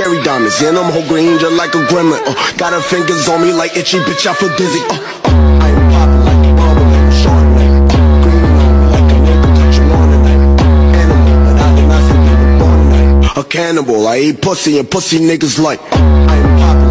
scary diamonds. Yeah, I'm whole green just like a gremlin. Uh, got her fingers on me like itchy, bitch, I feel dizzy. Uh, uh, I am popping like a bubble, like a shark, like uh, green on me like a nigga touching on tonight. Uh, animal, but I did not think you born tonight. A cannibal, I eat pussy and pussy niggas like. Uh, I am popping